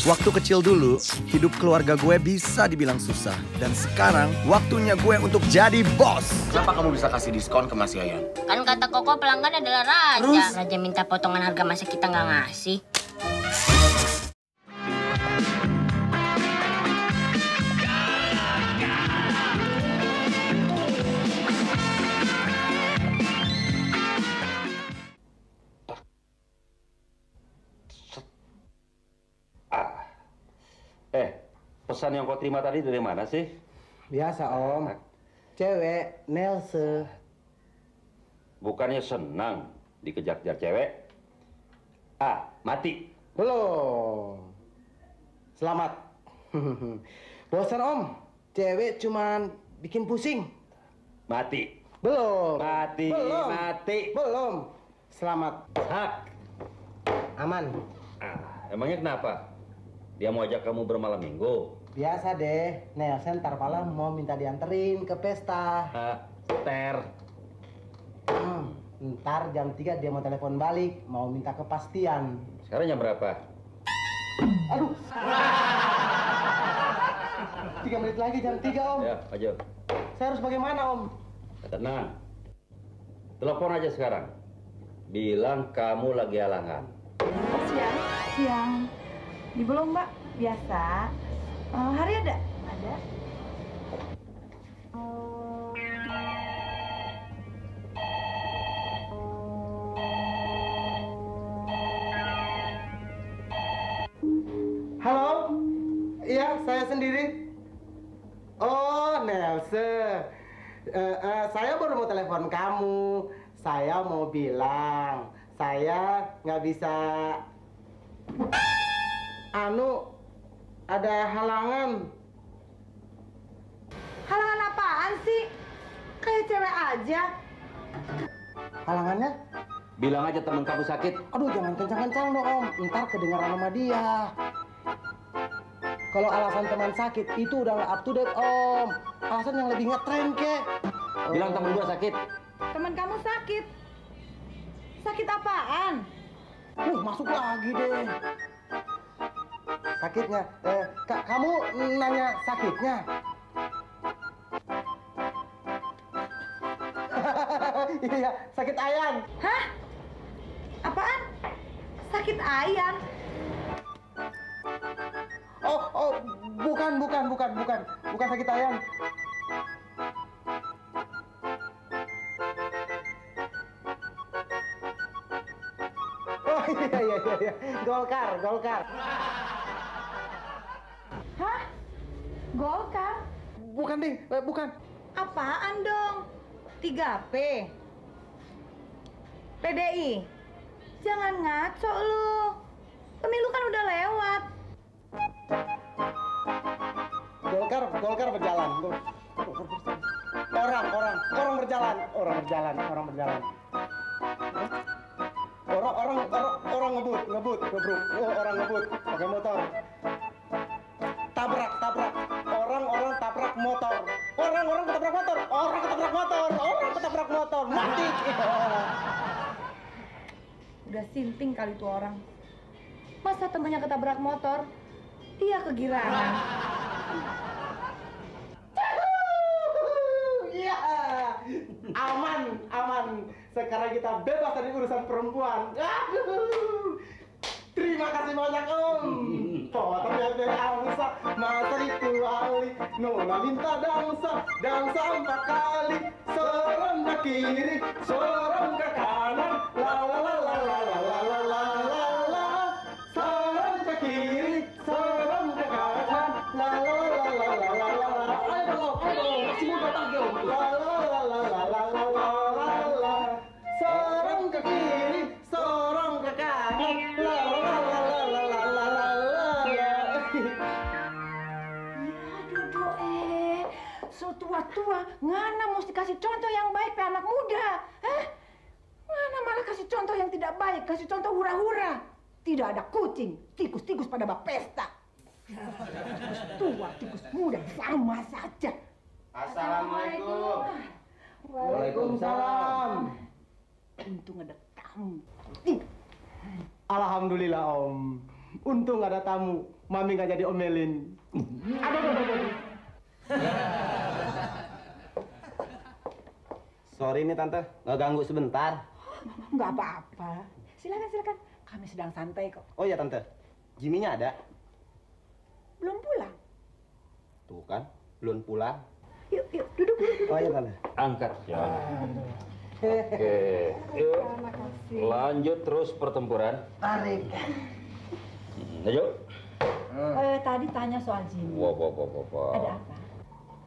Waktu kecil dulu, hidup keluarga gue bisa dibilang susah. Dan sekarang, waktunya gue untuk jadi bos. Kenapa kamu bisa kasih diskon ke Mas Yayan? Kan kata Koko pelanggan adalah raja. Terus? Raja minta potongan harga masa kita nggak ngasih. Pesan yang kau terima tadi dari mana sih? Biasa om. Cewek Nelse. Bukannya senang dikejar-kejar cewek? Ah, mati. Belum. Selamat. Bosan om. Cewek cuman bikin pusing. Mati. Belum. Mati, Belum. mati. Belum. Selamat. Hak. Aman. Ah, emangnya kenapa? Dia mau ajak kamu bermalam minggu? Biasa deh. Nelson ntar malam mau minta dianterin ke pesta. Ah, ter. Hmm, Ntar jam 3 dia mau telepon balik. Mau minta kepastian. Sekarang jam berapa? Aduh. Tiga menit lagi jam 3 om. Ya, maju. Saya harus bagaimana om? Tenang. Telepon aja sekarang. Bilang kamu lagi halangan. Siang. Siang. Di belum mbak? Biasa. Eh, hari ada? Ada. Halo? Iya, saya sendiri. Oh, Nelse. Eh, eh, saya baru mau telepon kamu. Saya mau bilang, saya nggak bisa. Anu, ada halangan. Halangan apaan sih? Kayak cewek aja. Halangannya? Bilang aja teman kamu sakit. Aduh, jangan kencang-kencang dong, Om. Ntar kedengaran sama dia. Kalau alasan teman sakit, itu udah nggak up to date, Om. Alasan yang lebih ngetren, kek. Bilang temen gua sakit. Teman kamu sakit. Sakit apaan? Uh, masuk lagi deh. Sakitnya, eh, ka- kamu nanya sakitnya? Iya, sakit ayam. Hah? Apaan? Sakit ayam? Oh, oh, bukan, bukan, bukan, bukan, bukan sakit ayam. Oh iya iya iya, iya. Golkar, Golkar. Hah? Golkar? Bukan ding, eh, bukan. Apaan dong? 3P. PDI. Jangan ngaco lu. Pemilu kan udah lewat. Golkar, Golkar berjalan. Gol- Orang, orang, orang berjalan, orang berjalan, orang berjalan. Orang, orang, orang, orang ngebut, ngebut, ngebruk. Oh, orang ngebut, pakai motor. Tabrak, tabrak. Orang, orang tabrak motor. Orang, orang ketabrak motor. Orang ketabrak motor. Orang ketabrak motor. Mati. Udah sinting kali tuh orang. Masa temennya ketabrak motor? Dia kegirangan. Iya. Aman, aman. Sekarang kita bebas dari urusan perempuan. Aduh. Terima kasih banyak Om. Porta de alça, matriculali Nona minta dansa, dansa empat kali. Serem ke kiri, serem ke kanan. So tua-tua, ngana mesti kasih contoh yang baik ke anak muda. Hah? Ngana malah kasih contoh yang tidak baik, kasih contoh hura-hura. Tidak ada kucing, tikus-tikus pada bak pesta. Tikus tua, tikus muda, sama saja. Assalamualaikum. Waalaikumsalam. Untung ada kamu. Alhamdulillah Om. Untung ada tamu, mami nggak jadi omelin. Aduh, aduh, aduh, aduh. Sorry nih tante, nggak ganggu sebentar. Nggak apa-apa. Silakan, silakan. Kami sedang santai kok. Oh iya tante, Jimmy-nya ada. Belum pulang. Tuh kan, belum pulang. Yuk, yuk, duduk, duduk, duduk. Oh iya tante. Angkat ya. Oke, yuk. Lanjut terus pertempuran. Tarik. Hmm, Ayo. Eh, tadi tanya soal Jimmy. Wah, wah, wah, wah, wah. Ada apa?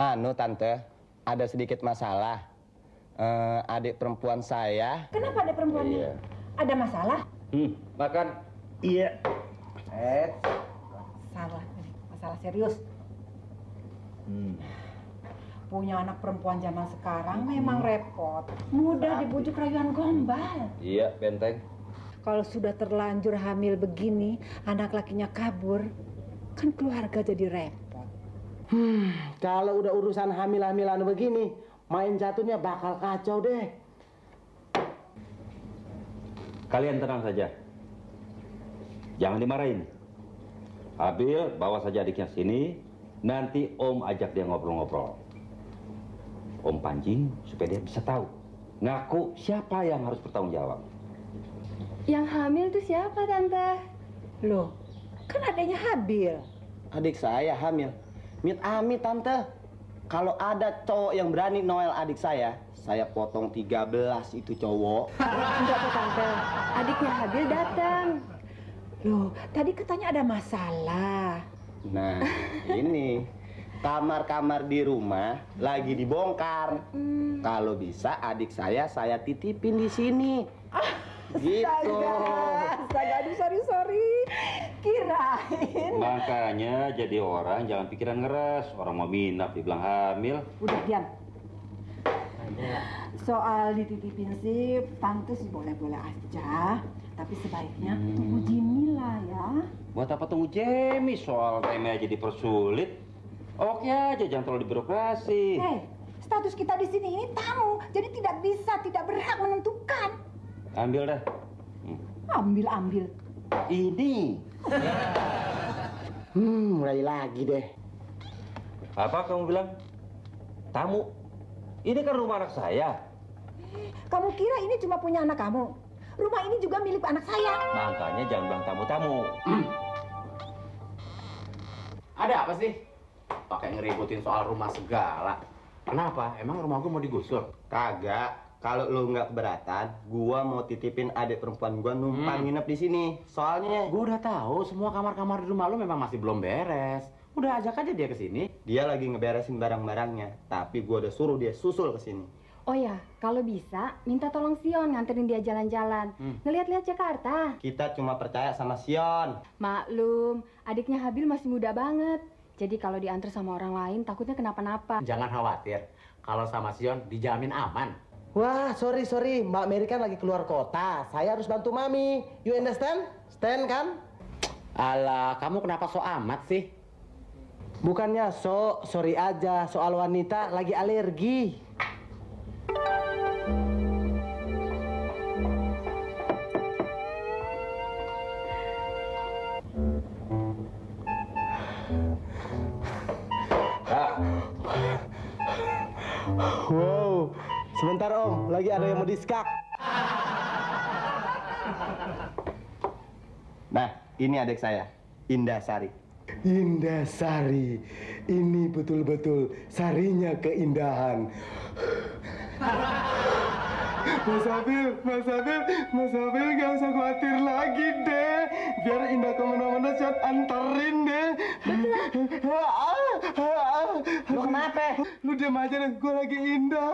Anu tante, ada sedikit masalah. Eh, adik perempuan saya. Kenapa ada perempuan ini? Iya. Ada masalah? Hmm, makan. Iya. Eh, Salah, masalah serius. Hmm. Punya anak perempuan zaman sekarang memang repot. Mudah dibujuk rayuan gombal. Iya, benteng. Kalau sudah terlanjur hamil begini, anak lakinya kabur, kan keluarga jadi repot. Kalau udah urusan hamil-hamilan begini, main jatuhnya bakal kacau deh. Kalian tenang saja. Jangan dimarahin. Abil, bawa saja adiknya sini. Nanti Om ajak dia ngobrol-ngobrol. Om pancing supaya dia bisa tahu. Ngaku siapa yang harus bertanggung jawab. Yang hamil tuh siapa, Tante? Loh, kan adanya Habil. adik saya hamil. Mit amit tante. Kalau ada cowok yang berani Noel adik saya, saya potong 13 itu cowok. Enggak kok, Tante. Adiknya Habil datang. Loh, tadi katanya ada masalah. Nah, ini kamar-kamar di rumah lagi dibongkar. Kalau bisa adik saya saya titipin di sini. gitu. Astaga, aduh sorry sorry. Kirain. Makanya jadi orang jangan pikiran ngeres. Orang mau minap dibilang hamil. Udah diam. Soal dititipin sih, tante sih boleh-boleh aja. Tapi sebaiknya tunggu Jimmy lah ya. Buat apa tunggu Jamie soal remeh aja dipersulit? Oke aja, jangan terlalu birokrasi. Hei, status kita di sini ini tamu, jadi tidak bisa, tidak berhak menentukan. Ambil dah. Hmm. Ambil, ambil. Ini. Hmm, mulai lagi deh. Apa kamu bilang? Tamu? Ini kan rumah anak saya. Kamu kira ini cuma punya anak kamu? Rumah ini juga milik anak saya. Makanya jangan bilang tamu-tamu. Ada apa sih? Pakai ngeributin soal rumah segala. Kenapa? Emang rumah gue mau digusur? Kagak. Kalau lu nggak keberatan, gua mau titipin adik perempuan gua numpang nginep di sini. Soalnya Gue udah tahu semua kamar-kamar di rumah lu memang masih belum beres. Udah ajak aja dia ke sini. dia lagi ngeberesin barang-barangnya, tapi gua udah suruh dia susul ke sini. Oh ya, kalau bisa minta tolong Sion nganterin dia jalan-jalan. Ngeliat-liat Jakarta. Kita cuma percaya sama Sion. Maklum, adiknya Habil masih muda banget. Jadi kalau diantar sama orang lain takutnya kenapa-napa. Jangan khawatir. Kalau sama Sion dijamin aman. Wah, sorry, sorry. Mbak Mary kan lagi keluar kota. Saya harus bantu Mami. You understand? Stand kan? Alah, kamu kenapa so amat sih? Bukannya so, sorry aja. Soal wanita lagi alergi. Sebentar om, lagi ada yang mau diskak. Nah, ini adik saya, Indah Sari. Indah Sari, ini betul-betul sarinya keindahan. Mas Abil, Mas Abil, Mas Abil gak usah khawatir lagi deh. Biar Indah ke mana-mana saya anterin deh. Lu kenapa? Lu diam aja deh, gue lagi Indah.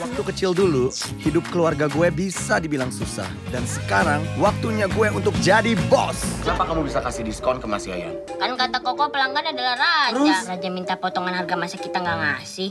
Waktu kecil dulu, hidup keluarga gue bisa dibilang susah. Dan sekarang, waktunya gue untuk jadi bos. Kenapa kamu bisa kasih diskon ke Mas Yayan? Kan kata Koko pelanggan adalah raja. Terus? Raja minta potongan harga masa kita nggak ngasih.